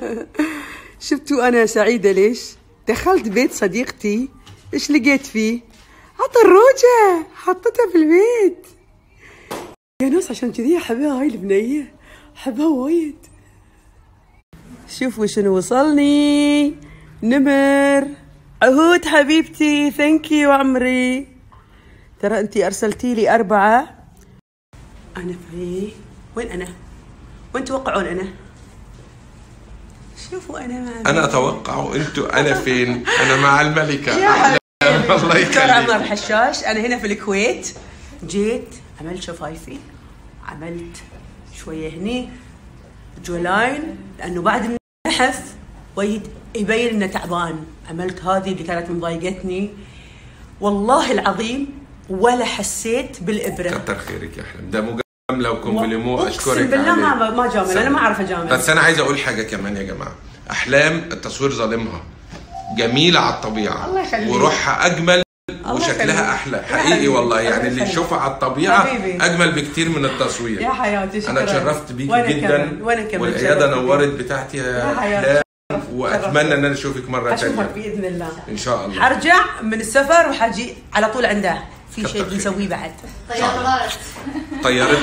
شفتوا أنا سعيدة ليش؟ دخلت بيت صديقتي إيش لقيت فيه؟ عطروجة حطيتها في البيت. يا ناس عشان كذي أحبها هاي البنية. أحبها وايد. شوفوا شنو وصلني. نمر. عهود حبيبتي. thank you عمري. ترى أنتي أرسلتي لي أربعة. أنا في وين أنا؟ وين توقعون أنا؟ شوفوا أنا ما أنا أتوقع وانتوا أنا فين أنا مع الملكة. يا. الله دكتور عمر يخليك الحشاش أنا هنا في الكويت. جيت عملت شفايفي. عملت شوية هني جولاين لأنه بعد النحف وايد يبين إنه تعبان. عملت هذه اللي كانت مضايقتني والله العظيم ولا حسيت بالإبرة. كتر خيرك يا احلام ده مجامله وكومبليمو أقسم اشكرك بالله ما. ما جامل أنا ما أعرف اجامل بس أنا عايز أقول حاجة كمان يا جماعة أحلام التصوير ظالمها جميلة على الطبيعة الله يخليك. وروحها أجمل وشكلها. أحلى حقيقي. والله الله يعني اللي. يشوفها على الطبيعة حبيبي. أجمل بكتير من التصوير يا حياتي شكرا أنا اتشرفت بيكي وأنا جدا كمان وأنا كمان والعيادة بيك. نورت بتاعتي يا يا حياتي. أحلام وأتمنى إن أنا أشوفك مرة أشوفك ثانية بإذن الله إن شاء الله حرجع من السفر وحاجي على طول عنده في شيء. بنسويه بعد. طيارات. طيارات.